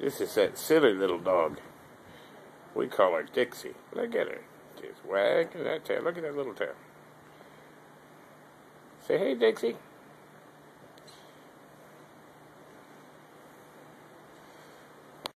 This is that silly little dog. We call her Dixie. Look at her. Just wagging that tail. Look at that little tail. Say, hey, Dixie.